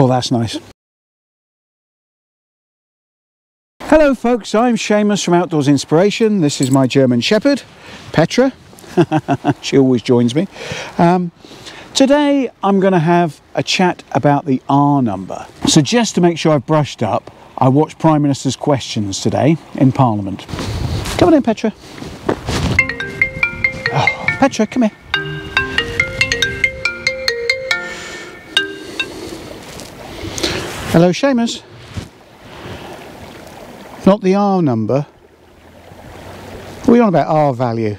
Oh, that's nice. Hello folks, I'm Shamus from Outdoors Inspiration. This is my German Shepherd, Petra. she always joins me. Um, today I'm going to have a chat about the R number. So just to make sure I've brushed up, I watched Prime Minister's questions today in Parliament. Come on in, Petra. Oh, Petra, come here. Hello, Shamus. Not the R number. What are we on about R value?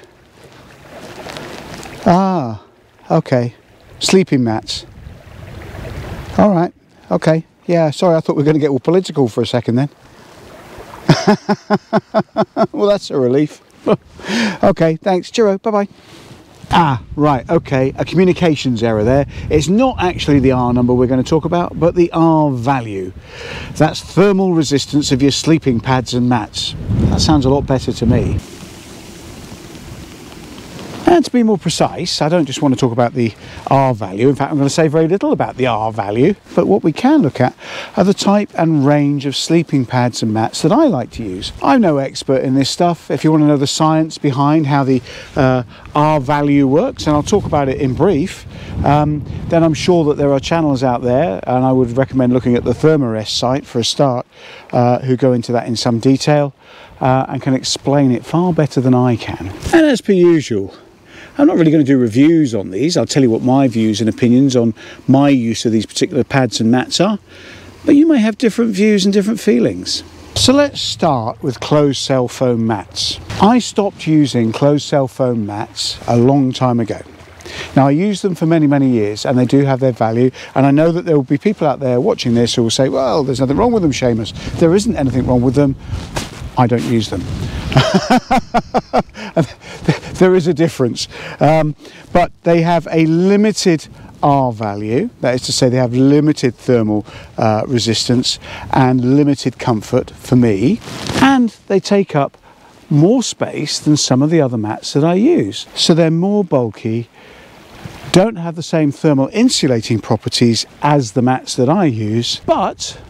Ah, okay. Sleeping mats. All right, okay. Yeah, sorry, I thought we were going to get all political for a second then. well, that's a relief. okay, thanks. Cheerio. Bye bye. Ah, right, okay, a communications error there. It's not actually the R number we're going to talk about, but the R value. That's thermal resistance of your sleeping pads and mats. That sounds a lot better to me. And to be more precise, I don't just want to talk about the R value. In fact, I'm going to say very little about the R value. But what we can look at are the type and range of sleeping pads and mats that I like to use. I'm no expert in this stuff. If you want to know the science behind how the uh, R value works, and I'll talk about it in brief, um, then I'm sure that there are channels out there, and I would recommend looking at the Thermarest site for a start, uh, who go into that in some detail uh, and can explain it far better than I can. And as per usual, I'm not really going to do reviews on these. I'll tell you what my views and opinions on my use of these particular pads and mats are, but you may have different views and different feelings. So let's start with closed cell foam mats. I stopped using closed cell foam mats a long time ago. Now I use them for many, many years and they do have their value and I know that there will be people out there watching this who will say, well, there's nothing wrong with them, Shamus. There isn't anything wrong with them. I don't use them. there is a difference. Um, but they have a limited R value, that is to say, they have limited thermal uh, resistance and limited comfort for me, and they take up more space than some of the other mats that I use. So they're more bulky, don't have the same thermal insulating properties as the mats that I use, but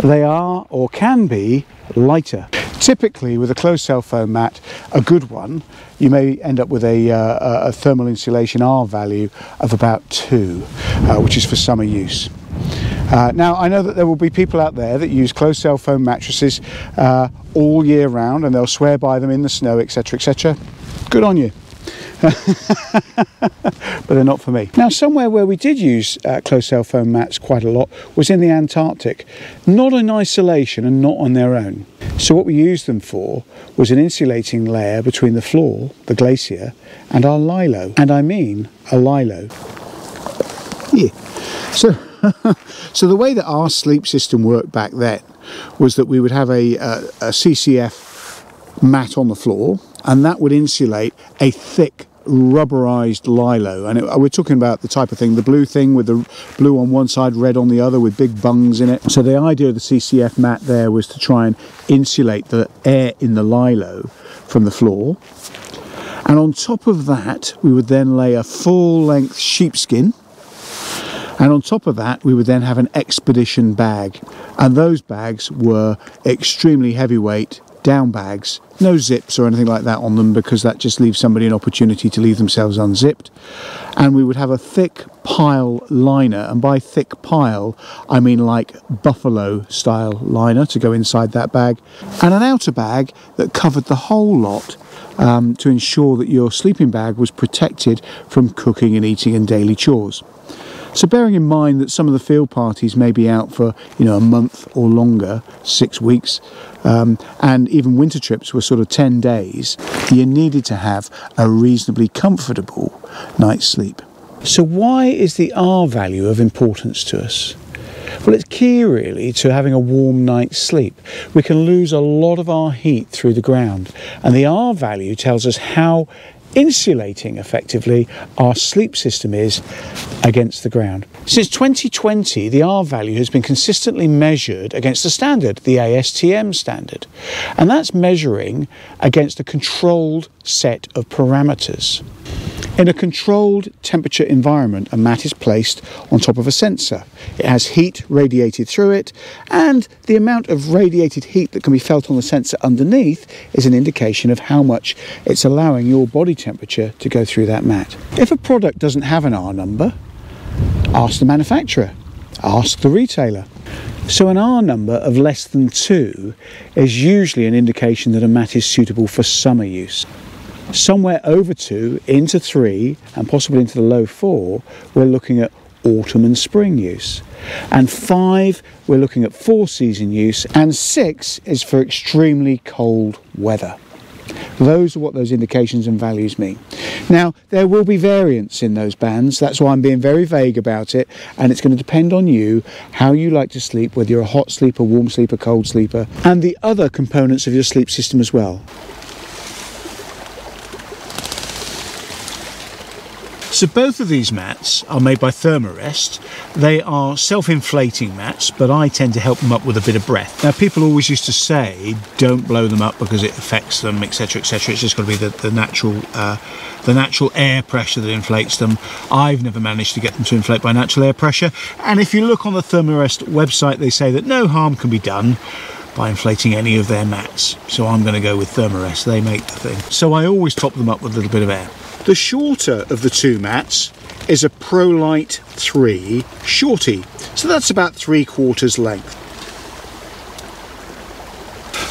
they are or can be lighter. Typically with a closed cell foam mat, a good one, you may end up with a, uh, a thermal insulation R value of about 2, uh, which is for summer use. Uh, now I know that there will be people out there that use closed cell foam mattresses uh, all year round and they'll swear by them in the snow etc etc. Good on you. but they're not for me. Now, somewhere where we did use uh, closed cell foam mats quite a lot was in the Antarctic, not in isolation and not on their own. So, what we used them for was an insulating layer between the floor, the glacier, and our lilo. And I mean a lilo. Yeah. So, so the way that our sleep system worked back then was that we would have a, a, a CCF mat on the floor and that would insulate a thick rubberized lilo. And it, we're talking about the type of thing the blue thing with the blue on one side red on the other with big bungs in it. So the idea of the ccf mat there was to try and insulate the air in the lilo from the floor. And on top of that we would then lay a full length sheepskin. And on top of that we would then have an expedition bag. And those bags were extremely heavyweight down bags no zips or anything like that on them because that just leaves somebody an opportunity to leave themselves unzipped and we would have a thick pile liner and by thick pile I mean like buffalo style liner to go inside that bag and an outer bag that covered the whole lot um, to ensure that your sleeping bag was protected from cooking and eating and daily chores. So bearing in mind that some of the field parties may be out for you know a month or longer, six weeks, um, and even winter trips were sort of 10 days, you needed to have a reasonably comfortable night's sleep. So why is the R value of importance to us? Well, it's key really to having a warm night's sleep. We can lose a lot of our heat through the ground, and the R value tells us how insulating effectively our sleep system is against the ground. Since 2020, the R value has been consistently measured against the standard, the ASTM standard, and that's measuring against a controlled set of parameters. In a controlled temperature environment, a mat is placed on top of a sensor. It has heat radiated through it, and the amount of radiated heat that can be felt on the sensor underneath is an indication of how much it's allowing your body temperature to go through that mat. If a product doesn't have an R number, ask the manufacturer, ask the retailer. So an R number of less than 2 is usually an indication that a mat is suitable for summer use. Somewhere over 2 into 3 and possibly into the low 4 we're looking at autumn and spring use. And 5 we're looking at four season use and 6 is for extremely cold weather. Those are what those indications and values mean. Now, there will be variance in those bands. That's why I'm being very vague about it. And it's going to depend on you, how you like to sleep, whether you're a hot sleeper, warm sleeper, cold sleeper, and the other components of your sleep system as well. So both of these mats are made by Thermarest. They are self-inflating mats, but I tend to help them up with a bit of breath. Now people always used to say, don't blow them up because it affects them, etc, etc. It's just got to be the, the natural uh, the natural air pressure that inflates them. I've never managed to get them to inflate by natural air pressure. And if you look on the Thermarest website, they say that no harm can be done by inflating any of their mats. So I'm going to go with Thermarest. They make the thing. So I always top them up with a little bit of air. The shorter of the two mats is a ProLite 3 Shorty, so that's about three quarters length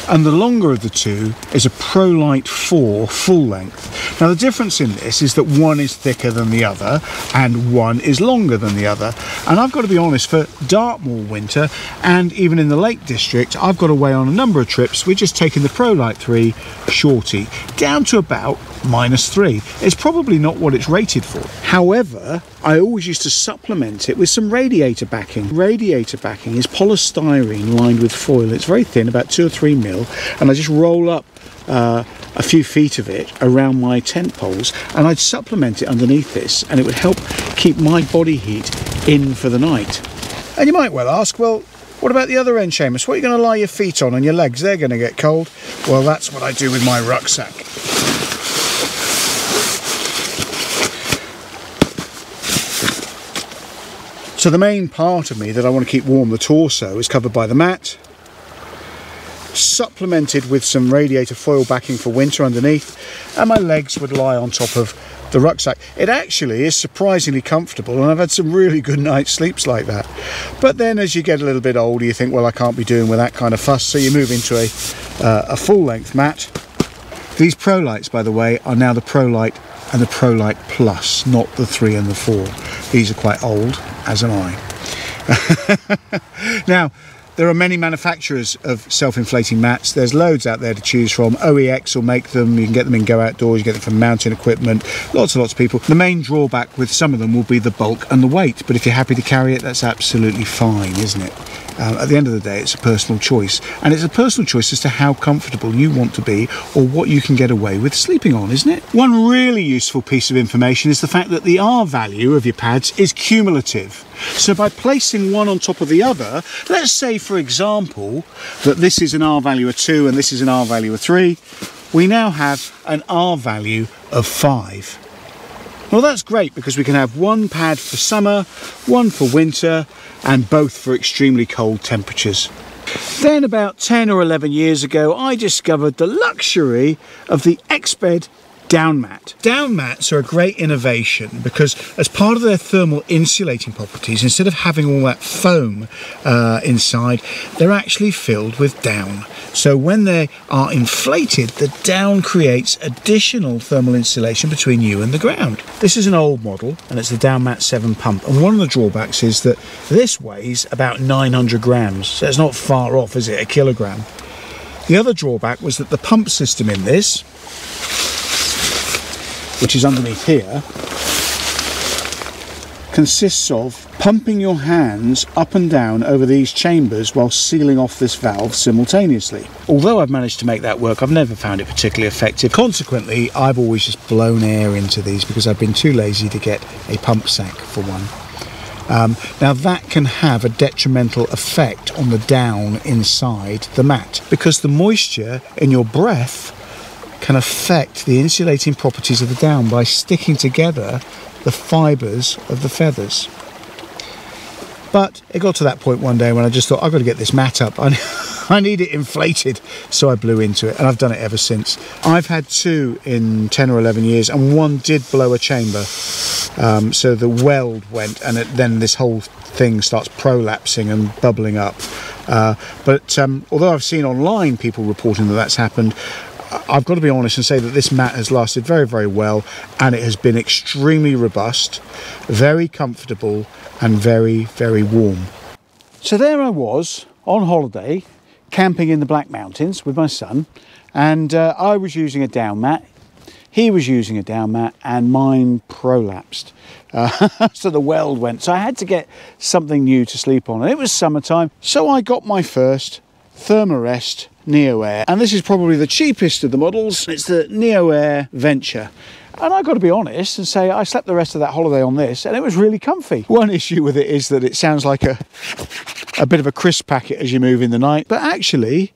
and the longer of the two is a ProLite 4 full length. Now the difference in this is that one is thicker than the other and one is longer than the other and I've got to be honest for Dartmoor winter and even in the Lake District I've got away on a number of trips we're just taking the ProLite 3 shorty down to about minus 3. It's probably not what it's rated for. However I always used to supplement it with some radiator backing. Radiator backing is polystyrene lined with foil. It's very thin, about two or three mil, and I just roll up uh, a few feet of it around my tent poles and I'd supplement it underneath this and it would help keep my body heat in for the night. And you might well ask, well, what about the other end, Shamus? What are you going to lie your feet on and your legs? They're going to get cold. Well, that's what I do with my rucksack. So the main part of me that I want to keep warm, the torso, is covered by the mat, supplemented with some radiator foil backing for winter underneath, and my legs would lie on top of the rucksack. It actually is surprisingly comfortable, and I've had some really good night sleeps like that. But then as you get a little bit older, you think, well, I can't be doing with that kind of fuss, so you move into a, uh, a full-length mat. These ProLites by the way, are now the ProLite and the ProLite Plus, not the 3 and the 4. These are quite old, as am I. now, there are many manufacturers of self-inflating mats. There's loads out there to choose from. OEX will make them. You can get them in Go Outdoors. You get them from Mountain Equipment. Lots and lots of people. The main drawback with some of them will be the bulk and the weight. But if you're happy to carry it, that's absolutely fine, isn't it? Um, at the end of the day, it's a personal choice. And it's a personal choice as to how comfortable you want to be or what you can get away with sleeping on, isn't it? One really useful piece of information is the fact that the R value of your pads is cumulative. So by placing one on top of the other, let's say for example that this is an R value of 2 and this is an R value of 3, we now have an R value of 5. Well that's great because we can have one pad for summer, one for winter and both for extremely cold temperatures. Then about 10 or 11 years ago I discovered the luxury of the Exped down mat. Down mats are a great innovation because as part of their thermal insulating properties, instead of having all that foam uh, inside, they're actually filled with down. So when they are inflated, the down creates additional thermal insulation between you and the ground. This is an old model and it's the Downmat 7 pump. And one of the drawbacks is that this weighs about 900 grams. So it's not far off, is it, a kilogram. The other drawback was that the pump system in this which is underneath here, consists of pumping your hands up and down over these chambers while sealing off this valve simultaneously. Although I've managed to make that work, I've never found it particularly effective. Consequently, I've always just blown air into these because I've been too lazy to get a pump sack for one. Um, now that can have a detrimental effect on the down inside the mat because the moisture in your breath can affect the insulating properties of the down by sticking together the fibres of the feathers. But it got to that point one day when I just thought, I've got to get this mat up. I, need it inflated. So I blew into it and I've done it ever since. I've had two in 10 or 11 years and one did blow a chamber. Um, so the weld went and it, then this whole thing starts prolapsing and bubbling up. Uh, but um, although I've seen online people reporting that that's happened, I've got to be honest and say that this mat has lasted very, very well and it has been extremely robust, very comfortable, and very, very warm. So there I was on holiday, camping in the Black Mountains with my son, and uh, I was using a down mat. He was using a down mat, and mine prolapsed. Uh, so the weld went. So I had to get something new to sleep on. And it was summertime, so I got my first Thermarest NeoAir. And this is probably the cheapest of the models. It's the NeoAir Venture. And I've got to be honest and say I slept the rest of that holiday on this and it was really comfy. One issue with it is that it sounds like a, a bit of a crisp packet as you move in the night, but actually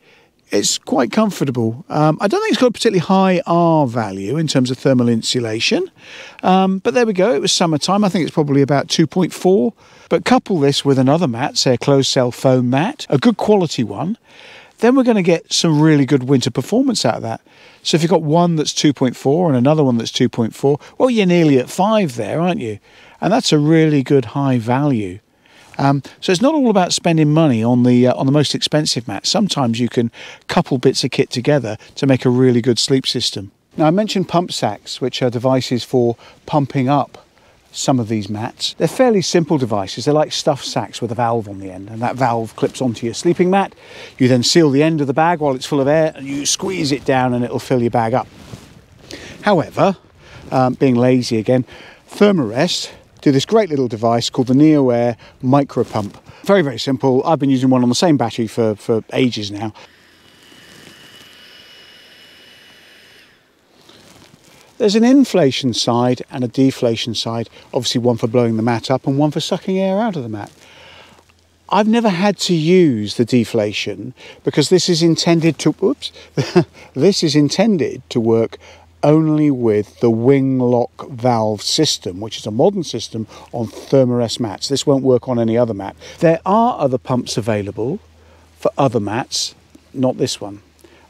it's quite comfortable. Um, I don't think it's got a particularly high R value in terms of thermal insulation, um, but there we go. It was summertime. I think it's probably about 2.4. But couple this with another mat, say a closed cell foam mat, a good quality one, then we're going to get some really good winter performance out of that. So if you've got one that's 2.4 and another one that's 2.4, well, you're nearly at five there, aren't you? And that's a really good high value. Um, so it's not all about spending money on the uh, on the most expensive mat. Sometimes you can couple bits of kit together to make a really good sleep system. Now I mentioned pump sacks, which are devices for pumping up some of these mats. They're fairly simple devices. They're like stuffed sacks with a valve on the end, and that valve clips onto your sleeping mat. You then seal the end of the bag while it's full of air, and you squeeze it down, and it'll fill your bag up. However, um, being lazy again, Thermarest do this great little device called the NeoAir Micro Pump. Very, very simple. I've been using one on the same battery for, for ages now. There's an inflation side and a deflation side, obviously one for blowing the mat up and one for sucking air out of the mat. I've never had to use the deflation because this is intended to oops this is intended to work only with the wing lock valve system, which is a modern system on Thermarest mats. This won't work on any other mat. There are other pumps available for other mats, not this one.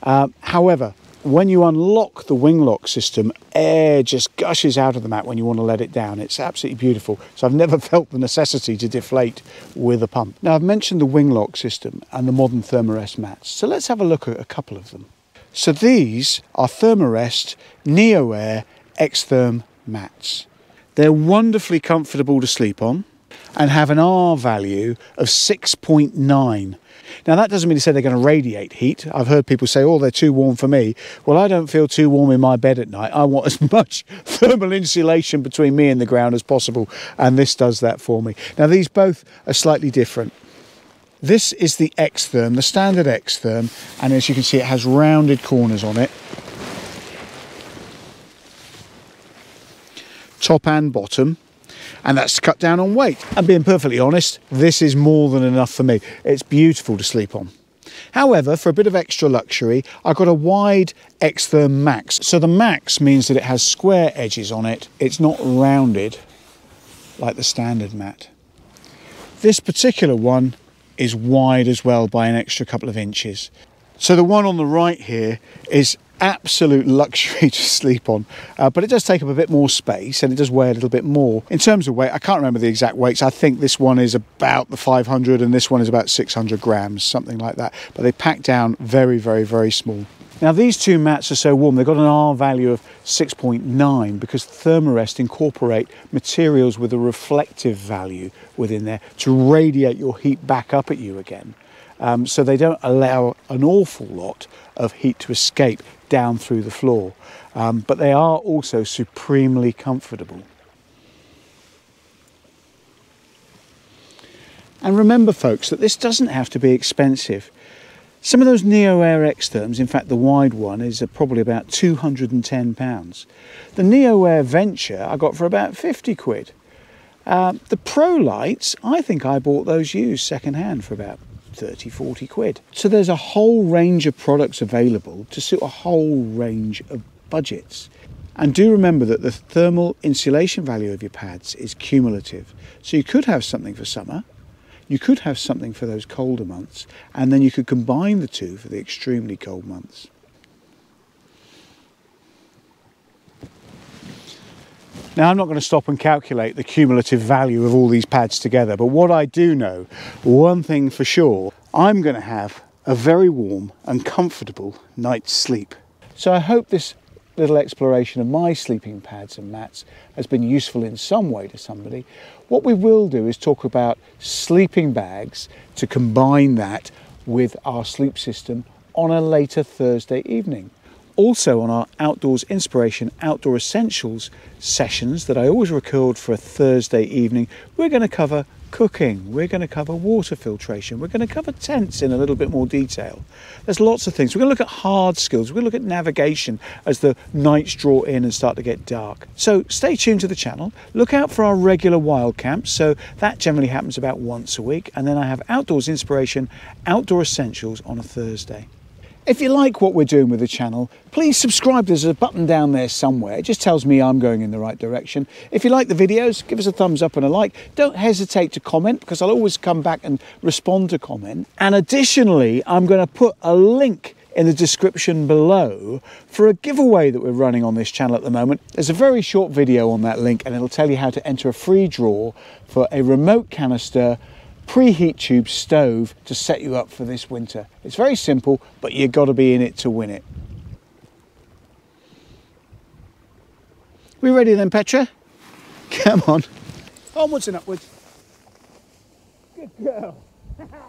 Uh, however, when you unlock the wing lock system, air just gushes out of the mat when you want to let it down. It's absolutely beautiful. So I've never felt the necessity to deflate with a pump. Now I've mentioned the wing lock system and the modern Thermarest mats. So let's have a look at a couple of them. So these are Thermarest NeoAir Xtherm mats. They're wonderfully comfortable to sleep on and have an R value of 6.9 now, that doesn't mean to say they're going to radiate heat. I've heard people say, oh, they're too warm for me. Well, I don't feel too warm in my bed at night. I want as much thermal insulation between me and the ground as possible, and this does that for me. Now, these both are slightly different. This is the X-Therm, the standard X-Therm. and as you can see, it has rounded corners on it. Top and bottom and that's to cut down on weight. And being perfectly honest, this is more than enough for me. It's beautiful to sleep on. However, for a bit of extra luxury, I've got a wide Xtherm Max. So the Max means that it has square edges on it. It's not rounded like the standard mat. This particular one is wide as well by an extra couple of inches. So the one on the right here is absolute luxury to sleep on. Uh, but it does take up a bit more space and it does weigh a little bit more. In terms of weight i can't remember the exact weights. I think this one is about the 500 and this one is about 600 grams something like that. But they pack down very very very small. Now these two mats are so warm they've got an r value of 6.9 because thermarest incorporate materials with a reflective value within there to radiate your heat back up at you again. Um, so they don't allow an awful lot of heat to escape down through the floor. Um, but they are also supremely comfortable. And remember, folks, that this doesn't have to be expensive. Some of those NeoAir Xtherms, in fact, the wide one is probably about £210. The NeoAir Venture I got for about 50 quid. Uh, the ProLites, I think I bought those used second hand for about 30, 40 quid. So there's a whole range of products available to suit a whole range of budgets. And do remember that the thermal insulation value of your pads is cumulative. So you could have something for summer, you could have something for those colder months, and then you could combine the two for the extremely cold months. Now, I'm not going to stop and calculate the cumulative value of all these pads together, but what I do know, one thing for sure, I'm going to have a very warm and comfortable night's sleep. So I hope this little exploration of my sleeping pads and mats has been useful in some way to somebody. What we will do is talk about sleeping bags to combine that with our sleep system on a later Thursday evening. Also on our Outdoors Inspiration Outdoor Essentials sessions that I always record for a Thursday evening, we're going to cover cooking, we're going to cover water filtration, we're going to cover tents in a little bit more detail. There's lots of things. We're going to look at hard skills, we're going to look at navigation as the nights draw in and start to get dark. So stay tuned to the channel, look out for our regular wild camps. So that generally happens about once a week. And then I have Outdoors Inspiration, Outdoor Essentials on a Thursday. If you like what we're doing with the channel, please subscribe. There's a button down there somewhere. It just tells me I'm going in the right direction. If you like the videos, give us a thumbs up and a like. Don't hesitate to comment because I'll always come back and respond to comment. And additionally, I'm going to put a link in the description below for a giveaway that we're running on this channel at the moment. There's a very short video on that link and it'll tell you how to enter a free draw for a remote canister preheat tube stove to set you up for this winter. It's very simple, but you've got to be in it to win it. We ready then, Petra? Come on. Onwards and upwards. Good girl.